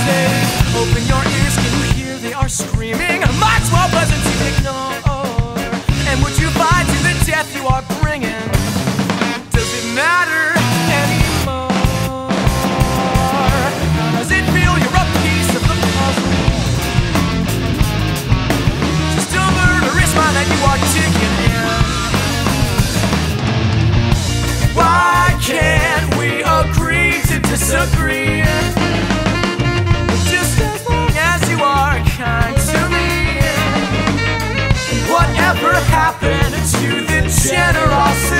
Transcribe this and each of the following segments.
Open your ears, can you hear they are screaming? Might as well to ignore. And would you the death you are bringing? Does it matter anymore? Does it feel you're a piece of the puzzle? Just a murderous mind that you are in. Why can't we agree to disagree? to the generosity.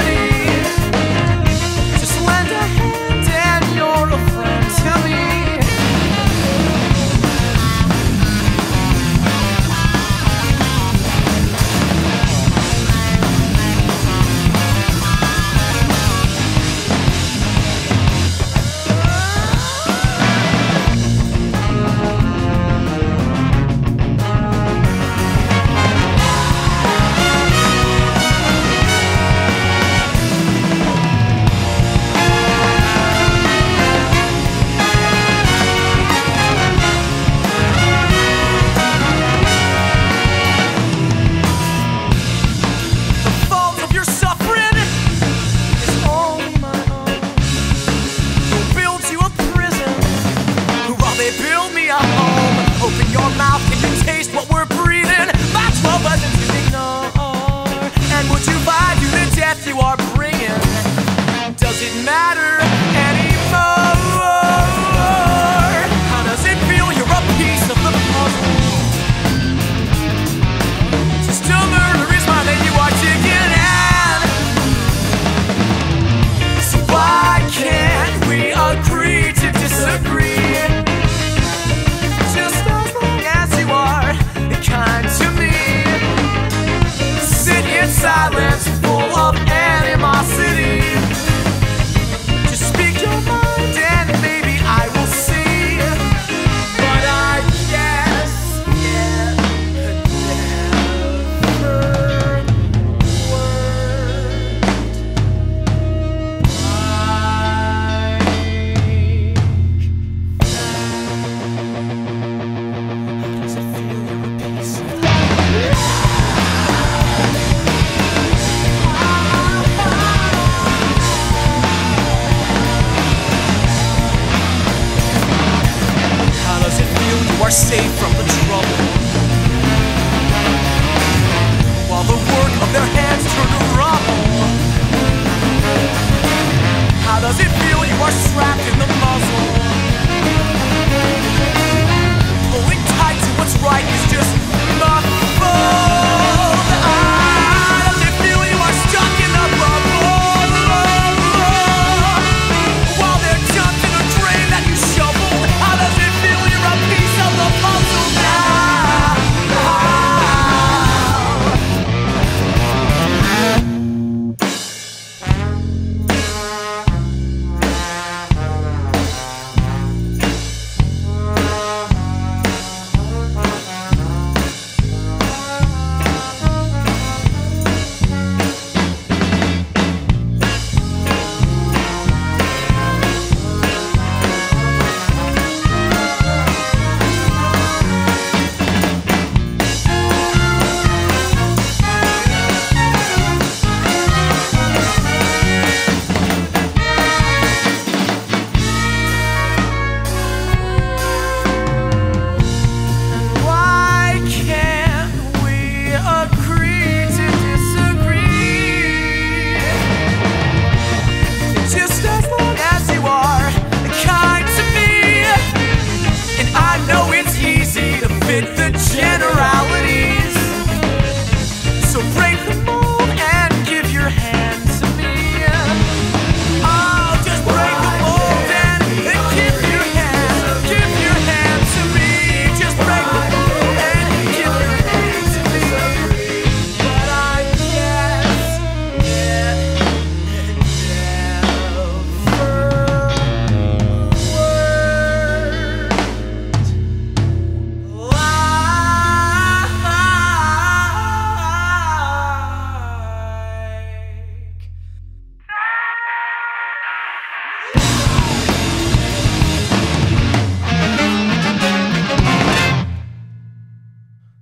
silence. are saved from the trouble. While the work of their hands turn to rubble. How does it feel you are strapped in the muzzle?